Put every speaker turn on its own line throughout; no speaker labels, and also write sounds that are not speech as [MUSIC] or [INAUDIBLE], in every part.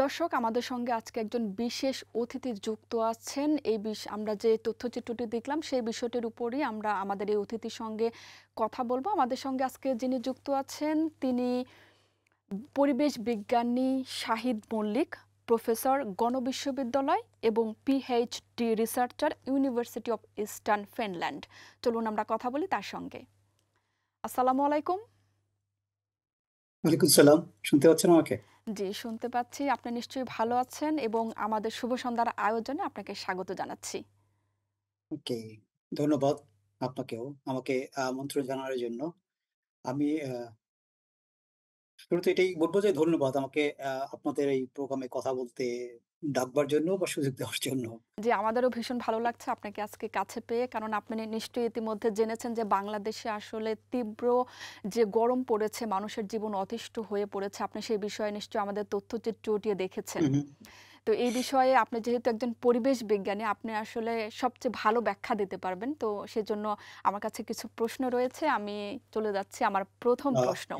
দর্শক, আমাদের সঙ্গে আজকে একজন বিশেষ অতিথি যুক্ত আছেন। এই বিষ, আমরা যে তথ্যচিত্রটি দেখলাম, সেই বিষয়টির উপরই আমরা আমাদের এই অতিথির সঙ্গে কথা বলব। আমাদের সঙ্গে আজকে যিনি যুক্ত আছেন, তিনি পরিবেশ বিজ্ঞানী শাহিদ মল্লিক, প্রফেসর গণবিশ্ববিদ্যালয় এবং PhD researcher University of Eastern Finland চলুন আমরা কথা বলি তার সঙ্গে। আসসালামু আলাইকুম।
ওয়ালাইকুম সালাম। শুনতে পাচ্ছেন আমাকে?
জি শুনতে পাচ্ছি। আপনি নিশ্চয়ই ভালো আছেন এবং আমাদের শুভ সন্ধ্যার আয়োজনে আপনাকে স্বাগত জানাচ্ছি।
ওকে ধন্যবাদ আপনাকেও। আমাকে আমন্ত্রণ জানানোর জন্য। আমি আহ, শুরুতে এটাই বলব যে ধন্যবাদ আমাকে আহ, আপনাদের এই প্রোগ্রামে কথা বলতে ডাকবার জন্য বা সুযোগ দেওয়ার জন্য
জি আমাদেরও ভীষণ ভালো লাগছে আপনাকে আজকে কাছে পেয়ে। কারণ আপনি নিশ্চয়ই ইতিমধ্যে জেনেছেন যে বাংলাদেশে আসলে তীব্র যে গরম পড়েছে মানুষের জীবন অতিষ্ঠ হয়ে পড়েছে। আপনি সেই বিষয়ে নিশ্চয়ই আমাদের তথ্যচিত্রটি দেখেছেন।
হুম হুম।
তো এই বিষয়ে আপনি যেহেতু একজন পরিবেশ বিজ্ঞানী আপনি আসলে সবচেয়ে ভালো ব্যাখ্যা দিতে পারবেন। তো সেজন্য আমার কাছে কিছু প্রশ্ন রয়েছে আমি চলে যাচ্ছি আমার প্রথম প্রশ্ন।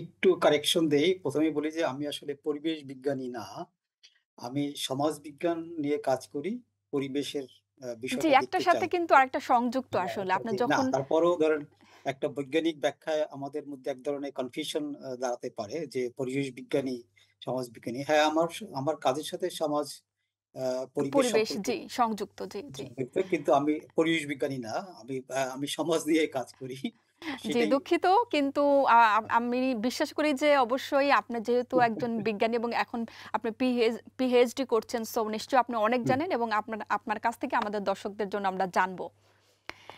একটু কারেকশন দেই। প্রথমেই বলি যে আমি আসলে পরিবেশ বিজ্ঞানী না। আমি সমাজ বিজ্ঞান নিয়ে কাজ করি পরিবেশের বিষয়টা
একটার সাথে কিন্তু আরেকটা সংযুক্ত
হ্যাঁ,
আসলে। আপনি যখন
তারপরেও ধরেন একটা বৈজ্ঞানিক ব্যাখ্যায় আমাদের মধ্যে এক ধরনের কনফিউশন দাঁড়াতে পারে যে পরিবেশ বিজ্ঞানী সমাজ বিজ্ঞানী হ্যাঁ আমার আমার কাজের সাথে সমাজ পরিবেশ
জি সংযুক্ত জি জি।
কিন্তু আমি পরিবেশ বিজ্ঞানী না আমি আমি সমাজ নিয়ে কাজ করি।
জি। দুঃখিত কিন্তু আমি বিশ্বাস করি যে অবশ্যই আপনি যেহেতু একজন [LAUGHS] বিজ্ঞানী এবং এখন আপনি পিএইচডি করছেন সো নিশ্চয়ই আপনি অনেক জানেন এবং আপনার আপনার কাছ থেকে আমাদের দর্শকদের জন্য আমরা জানব।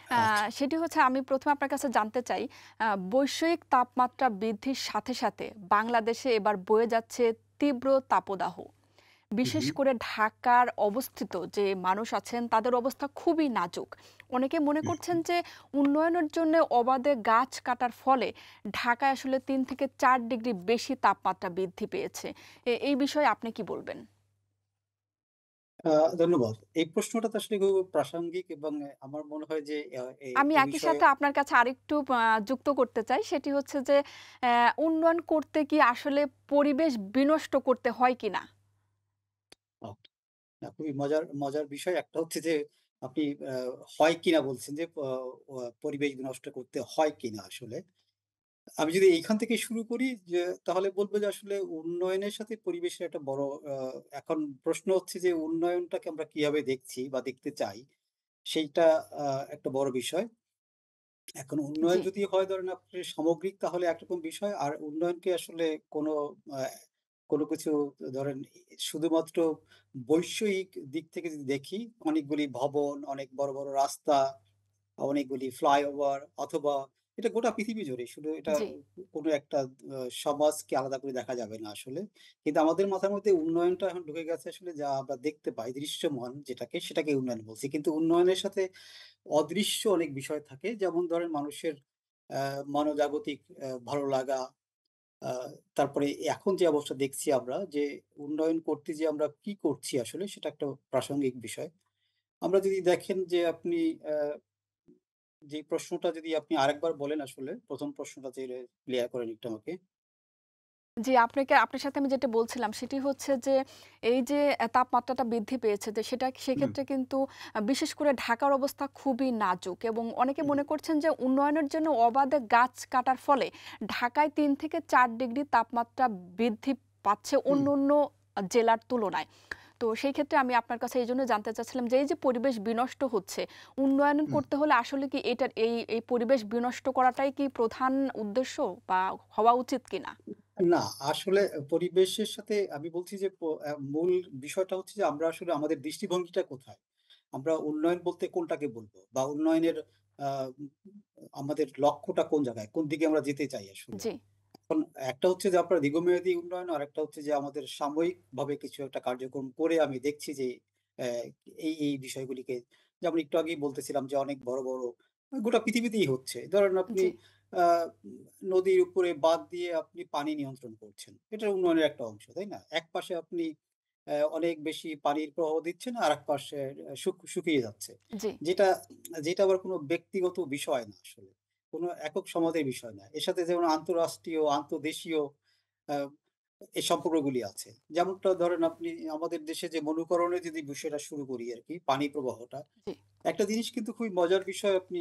আচ্ছা।
আহ, সেটি হচ্ছে আমি প্রথমে আপনার কাছে জানতে চাই আহ, বৈষয়িক তাপমাত্রা বৃদ্ধির সাথে সাথে বাংলাদেশে এবার বয়ে যাচ্ছে তীব্র তাপদাহ। বিশেষ করে ঢাকার অবস্থিত যে মানুষ আছেন তাদের অবস্থা খুবই নাজুক। অনেকে মনে করছেন যে উন্নয়নের জন্য অবাধে গাছ কাটার ফলে ঢাকায় আসলে তিন থেকে চার ডিগ্রি বেশি তাপমাত্রা বৃদ্ধি পেয়েছে। এই বিষয়ে আপনি কি বলবেন?
ধন্যবাদ। এই প্রশ্নটা তো আসলে খুব প্রাসঙ্গিক এবং আমার মনে হয় যে
আমি একই সাথে আপনার কাছে আরেকটু যুক্ত করতে চাই। সেটি হচ্ছে যে আহ, উন্নয়ন করতে কি আসলে পরিবেশ বিনষ্ট করতে হয় কিনা?
না, খুবই মজার মজার বিষয় একটা হচ্ছে যে আপনি হয় কিনা বলছেন যে পরিবেশ বিনষ্ট করতে হয় কিনা আসলে। আমি যদি এইখান থেকে শুরু করি যে তাহলে বলব যে আসলে উন্নয়নের সাথে পরিবেশের একটা বড় এখন প্রশ্ন হচ্ছে যে উন্নয়নটাকে আমরা কীভাবে দেখছি বা দেখতে চাই সেইটা আহ, একটা বড় বিষয়। এখন উন্নয়ন যদি হয় ধরেন আপনি সামগ্রিক তাহলে একরকম বিষয় আর উন্নয়নকে আসলে কোনো কোনো কিছু ধরেন শুধুমাত্র বৈষয়িক দিক থেকে যদি দেখি অনেকগুলি ভবন অনেক বড় বড় রাস্তা অনেকগুলি ফ্লাইওভার অথবা এটা গোটা পৃথিবী জুড়ে শুধু এটা কোনো একটা সমাজকে আলাদা করে দেখা যাবে না আসলে। কিন্তু আমাদের মাথার মধ্যে উন্নয়নটা এখন ঢুকে গেছে আসলে যা আমরা দেখতে পাই দৃশ্যমান যেটাকে সেটাকে উন্নয়ন বলছি। কিন্তু উন্নয়নের সাথে অদৃশ্য অনেক বিষয় থাকে। যেমন ধরেন মানুষের আহ মনোজাগতিক ভালো লাগা তারপরে এখন যে অবস্থা দেখছি আমরা, যে উন্নয়ন করতে যে আমরা কি করছি আসলে, সেটা একটা প্রাসঙ্গিক বিষয়। আমরা যদি দেখেন যে আপনি যে প্রশ্নটা যদি আপনি আরেকবার বলেন আসলে, প্রথম প্রশ্নটা যে ক্লিয়ার করেন একটু আমাকে।
জি, আপনাকে আপনার সাথে আমি যেটা বলছিলাম সেটি হচ্ছে যে এই যে তাপমাত্রাটা বৃদ্ধি পেয়েছে যে সেটা সেক্ষেত্রে কিন্তু বিশেষ করে ঢাকার অবস্থা খুবই নাজুক এবং অনেকে মনে করছেন যে উন্নয়নের জন্য অবাধে গাছ কাটার ফলে ঢাকায় তিন থেকে চার ডিগ্রি তাপমাত্রা বৃদ্ধি পাচ্ছে অন্য অন্য জেলার তুলনায়। তো সেই ক্ষেত্রে আমি আপনার কাছে এই জন্য জানতে চাচ্ছিলাম যে এই যে পরিবেশ বিনষ্ট হচ্ছে, উন্নয়ন করতে হলে আসলে কি এটার এই এই পরিবেশ বিনষ্ট করাটাই কি প্রধান উদ্দেশ্য বা হওয়া উচিত কিনা?
না, আসলে পরিবেশের সাথে আমি বলছি যে প মূল বিষয়টা হচ্ছে যে আমরা আসলে আমাদের দৃষ্টিভঙ্গিটা কোথায়? আমরা উন্নয়ন বলতে কোনটাকে বলব? বা উন্নয়নের আ আমাদের লক্ষ্যটা কোন জায়গায়? কোন দিকে আমরা যেতে চাই আসলে?
জি।
এখন একটা হচ্ছে যে আপনার দীর্ঘমেয়াদী উন্নয়ন, আরেকটা হচ্ছে যে আমাদের সাময়িক ভাবে কিছু একটা কার্যক্রম করে আমি দেখছি যে অ্যা এই, এই বিষয়গুলিকে যেমন একটু আগেই বলতেছিলাম যে অনেক বড়, বড় গোটা পৃথিবীতেই হচ্ছে। ধরেন আপনি
জি,
নদীর উপরে বাঁধ দিয়ে আপনি পানি নিয়ন্ত্রণ করছেন। এটা উন্নয়নের একটা অংশ, তাই না? একপাশে আপনি অ্যা অনেক বেশি পানির প্রবাহ দিচ্ছেন, আর এক পাশে শুকিয়ে যাচ্ছে। যেটা, যেটা আবার কোনো ব্যক্তিগত বিষয় না আসলে। কোনো একক সমাজের বিষয় না। এর সাথে যেমন আন্তঃরাষ্ট্রীয়, আন্তর্দেশীয় আ এই সম্পর্কগুলি আছে। যেমনটা ধরেন আপনি আমাদের দেশে যে মনুকরণে যদি বিষয়টা শুরু করি আর কি পানি প্রবাহটা। একটা জিনিস কিন্তু খুবই মজার বিষয় আপনি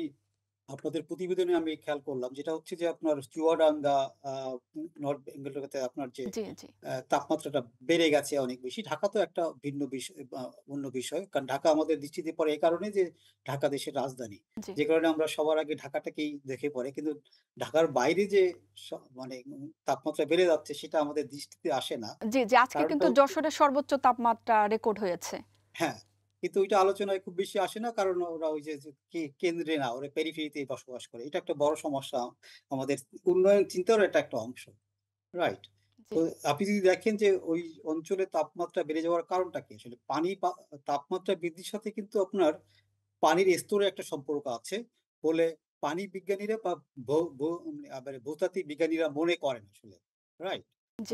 আপনাদের প্রতিবেদনে আমি খেয়াল করলাম। যেটা হচ্ছে যে আপনার চুয়াডাঙ্গা নর্থ বেঙ্গলটাতে আপনার যে তাপমাত্রাটা বেড়ে গেছে অনেক বেশি। ঢাকা তো একটা ভিন্ন বিষয় অন্য বিষয়। কারণ ঢাকা আমাদের দৃষ্টিতে পড়ে এই কারণে যে ঢাকা দেশের রাজধানী। যে কারণে আমরা সবার আগে ঢাকাটাকেই দেখে পড়ে। কিন্তু ঢাকার বাইরে যে মানে তাপমাত্রা বেড়ে যাচ্ছে সেটা আমাদের দৃষ্টিতে আসে না।
জি, জি। আজকে কিন্তু যশোরের সর্বোচ্চ তাপমাত্রা রেকর্ড হয়েছে।
হ্যাঁ, কিন্তু ওইটা আলোচনায় খুব বেশি আসে না। কারণ ওরা ওই যে, কেন্দ্রে না, ওরা পেরিফেরিতেই বসবাস করে। এটা একটা বড় সমস্যা। আমাদের উন্নয়ন চিন্তারও এটা একটা অংশ। রাইট? তো আপনি যদি দেখেন যে ওই অঞ্চলে তাপমাত্রা বেড়ে যাওয়ার কারণটা কি? আসলে পানি তাপমাত্রা বৃদ্ধির সাথে কিন্তু আপনার পানির স্তরে একটা সম্পর্ক আছে বলে পানি বিজ্ঞানীরা বা ভৌ ভৌ মানে ভূতাত্ত্বিক বিজ্ঞানীরা মনে করেন আসলে। রাইট?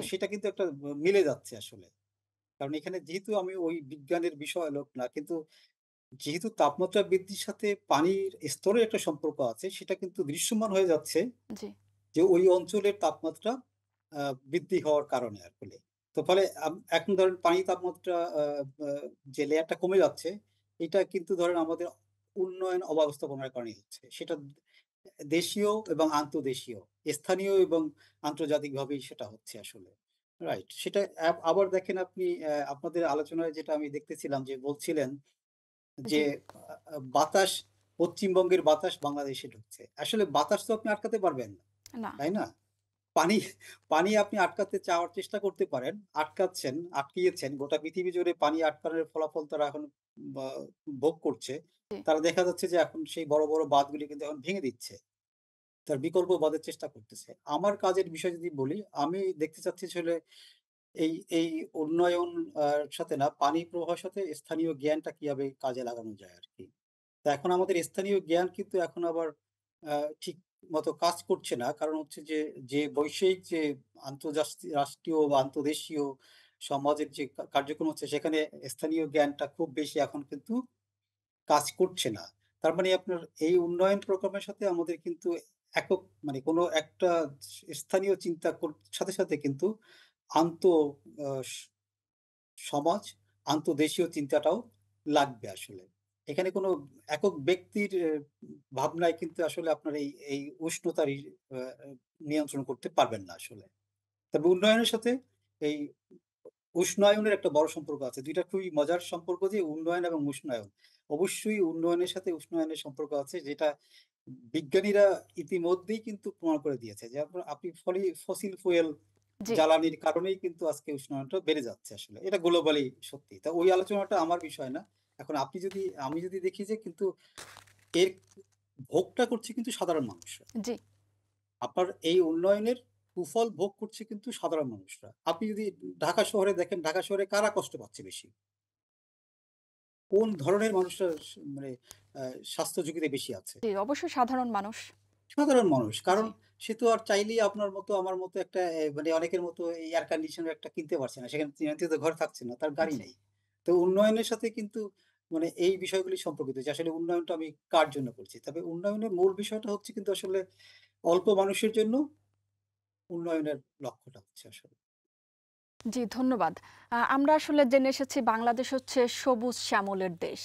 সেটা কিন্তু একটা মিলে যাচ্ছে আসলে। কারণ এখানে যেহেতু আমি ওই বিজ্ঞানের বিষয় লোক না, কিন্তু যেহেতু তাপমাত্রা বৃদ্ধির সাথে পানির স্তরের একটা সম্পর্ক আছে, সেটা কিন্তু দৃশ্যমান হয়ে যাচ্ছে যে ওই অঞ্চলের তাপমাত্রা বৃদ্ধি হওয়ার কারণে আসলে। তো ফলে এখন ধরেন পানির তাপমাত্রা যে লেয়ারটা কমে যাচ্ছে, এটা কিন্তু ধরেন আমাদের উন্নয়ন অব্যবস্থাপনার কারণে হচ্ছে। সেটা দেশীয় এবং আন্তর্দেশীয়, স্থানীয় এবং আন্তর্জাতিকভাবেই সেটা হচ্ছে আসলে। রাইট? সেটা আবার দেখেন আপনি আপনাদের আলোচনায় যেটা আমি দেখতেছিলাম যে বলছিলেন যে বাতাস পশ্চিমবঙ্গের বাতাস বাংলাদেশে ঢুকছে। আসলে বাতাস তো আপনি আটকাতে পারবেন না। তাই না? পানি পানি আপনি আটকাতে চাওয়ার চেষ্টা করতে পারেন। আটকাচ্ছেন, আটকিয়েছেন। গোটা পৃথিবী জুড়ে পানি আটকানোর ফলাফল তারা এখন ভোগ করছে। তারা দেখা যাচ্ছে যে এখন সেই বড়, বড় বাঁধগুলি কিন্তু এখন ভেঙে দিচ্ছে। তার বিকল্প বাঁধের চেষ্টা করতেছে। আমার কাজের বিষয় যদি বলি, আমি দেখতে চাচ্ছি আসলে এই এই উন্নয়ন সাথে না পানি প্রবাহের সাথে স্থানীয় জ্ঞানটা কীভাবে কাজে লাগানো যায় আর কি তা এখন আমাদের স্থানীয় জ্ঞান কিন্তু এখন আবার ঠিক মতো কাজ করছে না। কারণ হচ্ছে যে, যে বৈষয়িক যে আন্তর্জাস্তি রাষ্ট্রীয় বা আন্তর্দেশীয় সমাজের যে কার্যক্রম হচ্ছে সেখানে স্থানীয় জ্ঞানটা খুব বেশি এখন কিন্তু কাজ করছে না। তার মানে আপনার এই উন্নয়ন প্রোগ্রামের সাথে আমাদের কিন্তু একক মানে কোনো একটা স্থানীয় চিন্তা সাথে, সাথে কিন্তু আন্ত সমাজ, আন্তদেশীয় চিন্তাটাও লাগবে আসলে। এখানে কোনো একক ব্যক্তির ভাবনায় কিন্তু আসলে আপনার এই, এই উষ্ণতার নিয়ন্ত্রণ করতে পারবেন না আসলে। তবে উন্নয়নের সাথে এই উষ্ণায়নের একটা বড় সম্পর্ক আছে। দুইটা খুবই মজার সম্পর্ক যে উন্নয়ন এবং উষ্ণায়ন। অবশ্যই উন্নয়নের সাথে উষ্ণায়নের সম্পর্ক আছে যেটা বিজ্ঞানীরা ইতিমধ্যেই কিন্তু প্রমাণ করে দিয়েছে যে আপনি ফলি ফসিল ফুয়েল জ্বালানির কারণেই কিন্তু আজকে উষ্ণায়নটা বেড়ে যাচ্ছে আসলে। এটা গ্লোবালি সত্যি। তা ওই আলোচনাটা আমার বিষয় না। এখন আপনি যদি আমি যদি দেখি যে কিন্তু এর ভোগটা করছে কিন্তু সাধারণ মানুষরা।
জি,
আপনার এই উন্নয়নের কুফল ভোগ করছে কিন্তু সাধারণ মানুষরা। আপনি যদি ঢাকা শহরে দেখেন, ঢাকা শহরে কারা কষ্ট পাচ্ছে বেশি? কোন ধরনের মানুষরা মানে স্বাস্থ্য ঝুঁকিতে বেশি আছে?
অবশ্যই সাধারণ মানুষ।
সাধারণ মানুষ। কারণ সে তো আর চাইলেই আপনার মতো আমার মতো একটা মানে অনেকের মতো এয়ার কন্ডিশনার একটা কিনতে পারছে না। সেখানে নিয়ন্ত্রিত ঘর থাকছে না। তার গাড়ি নেই। তো উন্নয়নের সাথে কিন্তু মানে এই বিষয়গুলি সম্পর্কিত যে আসলে উন্নয়নটা আমি কার জন্য করছি? তবে উন্নয়নের মূল বিষয়টা হচ্ছে কিন্তু আসলে অল্প মানুষের জন্য উন্নয়নের লক্ষ্যটা হচ্ছে আসলে।
জি, ধন্যবাদ। আমরা আসলে জেনে এসেছি বাংলাদেশ হচ্ছে সবুজ শ্যামলের দেশ।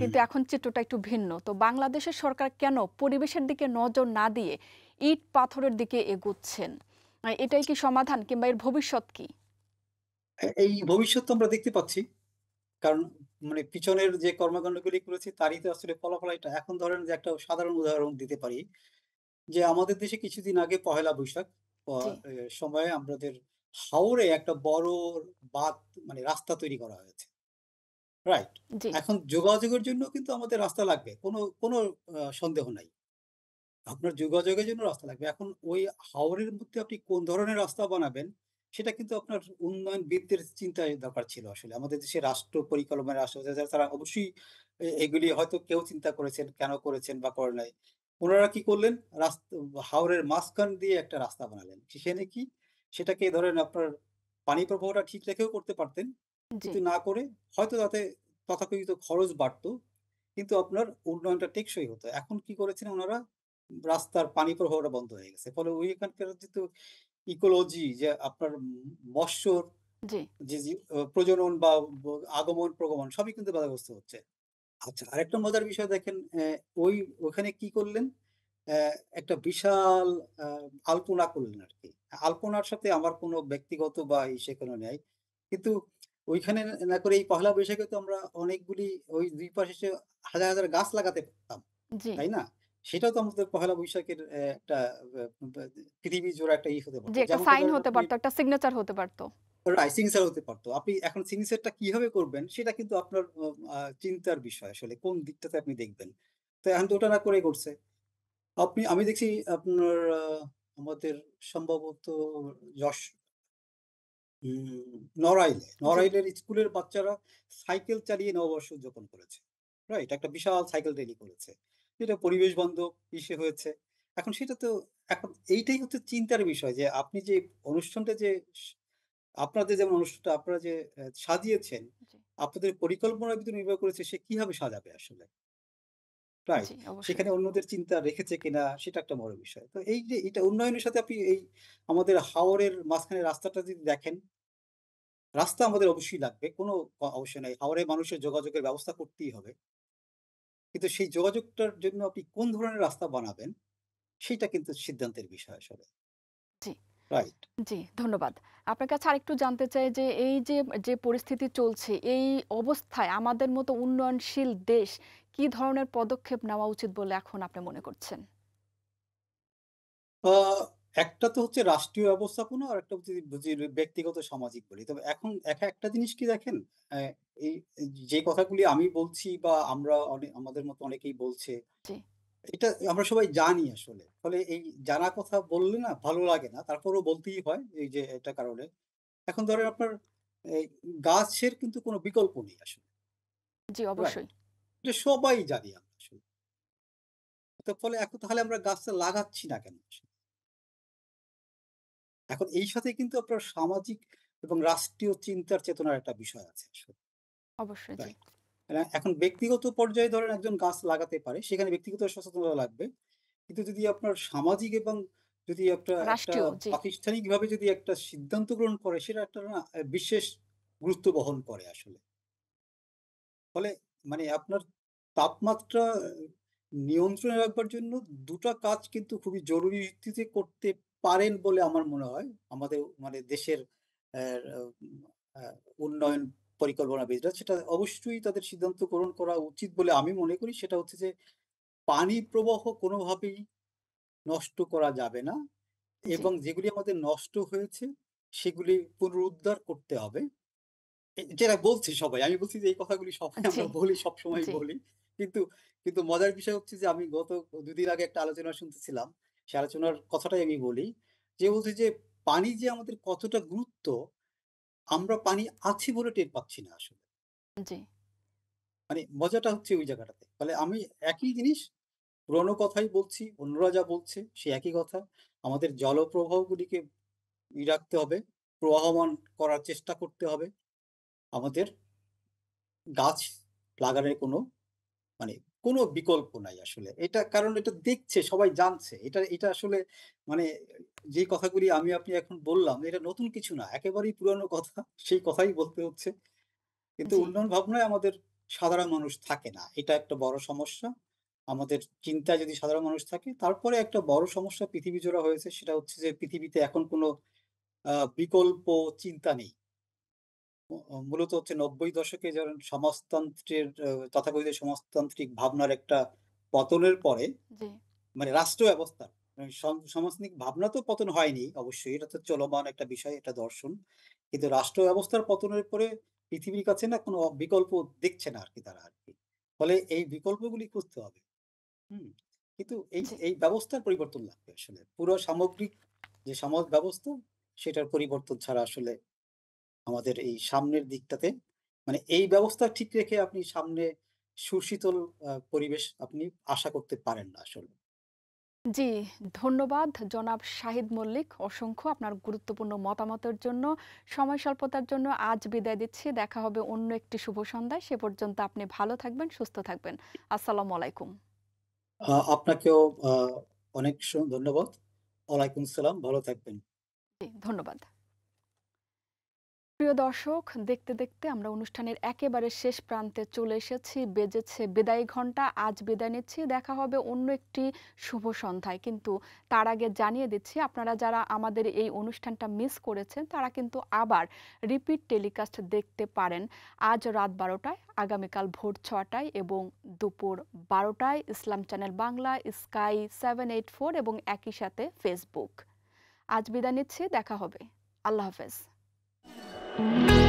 কিন্তু এখন চিত্রটা একটু ভিন্ন। তো বাংলাদেশের সরকার কেন পরিবেশের দিকে নজর না দিয়ে ইট পাথরের দিকে এগুচ্ছেন? এটাই কি সমাধান কিংবা এর ভবিষ্যৎ কি?
এই ভবিষ্যৎ তো আমরা দেখতে পাচ্ছি। কারণ মানে পিছনের যে কর্মকান্ডগুলি করেছি তারই তো আসলে ফলাফল এটা। এখন ধরেন যে একটা সাধারণ উদাহরণ দিতে পারি। যে আমাদের দেশে কিছুদিন আগে পহেলা বৈশাখ সময়ে আমাদের হাওরে একটা বড় বাঁধ মানে রাস্তা তৈরি করা হয়েছে। রাইট? এখন যোগাযোগের জন্য কিন্তু আমাদের রাস্তা লাগবে। কোনো কোনো সন্দেহ নাই। আপনার যোগাযোগের জন্য রাস্তা লাগবে। এখন ওই হাওরের মধ্যে আপনি কোন ধরনের রাস্তা বানাবেন, সেটা কিন্তু আপনার উন্নয়ন উন্নয়নবিদদের চিন্তায় দরকার ছিল আসলে। আমাদের দেশে রাষ্ট্র পরিকল্পনা রাষ্ট্র তারা অবশ্যই এগুলি হয়তো কেউ চিন্তা করেছেন, কেন করেছেন বা করে নাই। ওনারা কি করলেন? রাস্তা হাওরের মাঝখান দিয়ে একটা রাস্তা বানালেন। সেখানে কি? সেটাকে ধরেন আপনার পানি প্রবাহটা ঠিক রেখেও করতে পারতেন। কিন্তু না করে হয়তো তাতে তথাকথিত খরচ বাড়তো। কিন্তু আপনার উন্নয়নটা টেকসই হতো। এখন কি করেছেন ওনারা রাস্তার পানি প্রবাহটা বন্ধ হয়ে গেছে। ফলে ওইখানকার যেহেতু ইকোলজি যে আপনার মৎস্যর যে, প্রজনন বা আগমন প্রগমন সবই কিন্তু বাধাগ্রস্ত হচ্ছে। আচ্ছা আরেকটা মজার বিষয় দেখেন ওই ওখানে কি করলেন? একটা বিশাল আলপনা করলেন আরকি। আলপনার সাথে আমার কোনো ব্যক্তিগত বা ইসে কোনো নাই। কিন্তু ওইখানে না করে এই পহেলা বৈশাখে তো আমরা অনেকগুলি ওই ২ পাশে হাজার, হাজার গাছ লাগাতে পারতাম। তাই না? সেটাও তো আমাদের পহেলা বৈশাখের একটা পৃথিবী জোড়া একটা ই হতে পারত।
একটা সাইন হতে পারত, একটা সিগনেচার হতে পারত।
রাইট সিগনেচার হতে পারত। আপনি এখন সিগনেচারটা কীভাবে করবেন সেটা কিন্তু আপনার চিন্তার বিষয় আসলে। কোন দিকটাতে আপনি দেখবেন। তো এখন তো ওটা না করে করছে। আপনি আমি দেখছি আপনার আমাদের সম্ভবত যশ নড়াইলে,
জি।
নড়াইলের স্কুলের বাচ্চারা সাইকেল চালিয়ে নববর্ষ উদযাপন করেছে। রাইট? একটা বিশাল সাইকেল রেলি করেছে। এটা পরিবেশ বান্ধব ইসে হয়েছে। এখন সেটা তো এখন এইটাই হচ্ছে চিন্তার বিষয় যে আপনি যে অনুষ্ঠানটা যে স আপনাদের যেমন অনুষ্ঠানটা আপনারা যে সাজিয়েছেন,
জি।
আপনাদের পরিকল্পনার ভিতরে নির্ভর করেছে সে কীভাবে সাজাবে আসলে। রাইট? সেখানে অন্যদের চিন্তা রেখেছে কিনা সেটা একটা বড় বিষয়। তো এই যে এটা উন্নয়নের সাথে আপনি এই আমাদের হাওরের মাঝখানে রাস্তাটা যদি দেখেন রাস্তা আমাদের অবশ্যই লাগবে। কোনো অবশ্যই নাই। হাওরে মানুষের যোগাযোগের ব্যবস্থা করতেই হবে। কিন্তু সেই যোগাযোগটার জন্য আপনি কোন ধরনের রাস্তা বানাবেন, সেটা কিন্তু সিদ্ধান্তের বিষয় আসলে। রাইট।
জি, ধন্যবাদ। আপনার কাছে আরেকটু জানতে চাই যে এই যে, যে পরিস্থিতি চলছে, এই অবস্থায় আমাদের মতো উন্নয়নশীল দেশ কি ধরনের পদক্ষেপ নেওয়া উচিত বলে এখন আপনি মনে করছেন?
একটা তো হচ্ছে রাষ্ট্রীয় ব্যবস্থাপনা, আরেকটা হচ্ছে যে ব্যক্তিগত সামাজিক বলি। তবে এখন একা একটা জিনিস কি দেখেন, এই যে কথাগুলি আমি বলছি বা আমরা আমাদের মতো অনেকেই বলছে, এটা আমরা সবাই জানি আসলে। ফলে এই জানা কথা বললে না ভালো লাগে না। তারপরও বলতেই হয় এই যে এটা কারণে। এখন ধরেন আপনার গাছের কিন্তু কোনো বিকল্প নেই আসলে।
জি, অবশ্যই।
এটা সবাই জানি আমরা আসলে। ফলে এখন তাহলে আমরা গাছটা লাগাচ্ছি না কেন? এখন এই সাথে কিন্তু আপনার সামাজিক এবং রাষ্ট্রীয় চিন্তার চেতনার একটা বিষয় আছে
অবশ্যই,
এখন ব্যক্তিগত পর্যায়ে ধরেন একজন গাছ লাগাতে পারে, সেখানে ব্যক্তিগত সচেতনতা লাগবে। কিন্তু যদি আপনার সামাজিক এবং যদি একটা একটা ভাবে যদি একটা সিদ্ধান্ত গ্রহণ করে, সেটা একটা বিশেষ গুরুত্ব বহন করে আসলে। ফলে মানে আপনার তাপমাত্রা নিয়ন্ত্রণে রাখবার জন্য দুটা কাজ কিন্তু খুবই জরুরি ভিত্তিতে করতে পারেন বলে আমার মনে হয়। আমাদের মানে দেশের উন্নয়ন পরিকল্পনাবিদরা সেটা অবশ্যই তাদের সিদ্ধান্ত গ্রহণ করা উচিত বলে আমি মনে করি। সেটা হচ্ছে যে পানি প্রবাহ কোনোভাবেই নষ্ট করা যাবে না এবং যেগুলি আমাদের নষ্ট হয়েছে সেগুলি পুনরুদ্ধার করতে হবে। যেটা বলছে সবাই। আমি বলছি যে এই কথাগুলি সবাই আমরা বলি, সবসময়
জি,
বলি। কিন্তু, কিন্তু মজার বিষয় হচ্ছে যে আমি গত দুদিন আগে একটা আলোচনা শুনতেছিলাম। সে আলোচনার কথাটাই আমি বলি। যে বলছে যে পানি যে আমাদের কতটা গুরুত্ব, আমরা পানি আছি বলে টের পাচ্ছি না আসলে। মানে মজাটা হচ্ছে ওই জায়গাটাতে। ফলে আমি একই জিনিস পুরনো কথাই বলছি, অন্যরা যা বলছে সে একই কথা। আমাদের জলপ্রবাহগুলিকে ই রাখতে হবে, প্রবাহমান করার চেষ্টা করতে হবে। আমাদের গাছ লাগানোর কোনো মানে কোনো বিকল্প নাই আসলে। এটা কারণ এটা দেখছে, সবাই জানছে। এটা এটা আসলে মানে যে কথাগুলি আমি আপনি এখন বললাম, এটা নতুন কিছু না। একেবারেই পুরানো কথা। সেই কথাই বলতে হচ্ছে। কিন্তু উন্নয়ন ভাবনায় আমাদের সাধারণ মানুষ থাকে না। এটা একটা বড় সমস্যা। আমাদের চিন্তায় যদি সাধারণ মানুষ থাকে, তারপরে একটা বড় সমস্যা পৃথিবী জোড়া হয়েছে। সেটা হচ্ছে যে পৃথিবীতে এখন কোনো বিকল্প চিন্তা নেই। মূলত হচ্ছে ৯০ দশকে যখন সমাজতন্ত্রের তথাকথিত সমাজতান্ত্রিক ভাবনার একটা পতনের পরে মানে রাষ্ট্র ব্যবস্থা মানে সমাজনিক ভাবনা তো পতন হয়নি অবশ্যই। এটা তো চলমান একটা বিষয়, এটা দর্শন। কিন্তু রাষ্ট্র ব্যবস্থার পতনের পরে পৃথিবীর কাছে না কোনো বিকল্প দেখছে না আরকি তারা আরকি। ফলে এই বিকল্পগুলি খুঁজতে হবে। হুম? কিন্তু এই। এই ব্যবস্থার পরিবর্তন লাগবে আসলে। পুরো সামগ্রিক যে সমাজ ব্যবস্থা সেটার পরিবর্তন ছাড়া আসলে আমাদের এই সামনের দিকটাতে মানে এই ব্যবস্থা ঠিক রেখে আপনি সামনে সুশীতল পরিবেশ আপনি আশা করতে পারেন না আসলে।
জি, ধন্যবাদ জনাব শাহিদ মল্লিক। অসংখ্য আপনার গুরুত্বপূর্ণ মতামতের জন্য। সময় স্বল্পতার জন্য আজ বিদায় দিচ্ছি। দেখা হবে অন্য একটি শুভ সন্ধ্যায়। সে পর্যন্ত আপনি ভালো থাকবেন, সুস্থ থাকবেন। আসসালামু আলাইকুম।
আপনাকেও অনেক ধন্যবাদ। ওয়ালাইকুম সালাম। ভালো থাকবেন।
জি, ধন্যবাদ প্রিয় দর্শক, দেখতে দেখতে আমরা অনুষ্ঠানের একেবারে শেষ প্রান্তে চলে এসেছি। বেজেছে বিদায় ঘণ্টা আজ বিদায় নিচ্ছি। দেখা হবে অন্য একটি শুভ সন্ধ্যায়। কিন্তু তার আগে জানিয়ে দিচ্ছি, আপনারা যারা আমাদের এই অনুষ্ঠানটা মিস করেছেন, তারা কিন্তু আবার রিপিট টেলিকাস্ট দেখতে পারেন আজ রাত বারোটায়, আগামীকাল ভোর ছটায় এবং দুপুর বারোটায় Islam channel Bangla, Sky seven eight four এবং একই সাথে ফেসবুক। আজ বিদায় নিচ্ছি, দেখা হবে। আল্লাহ হাফেজ। Bye.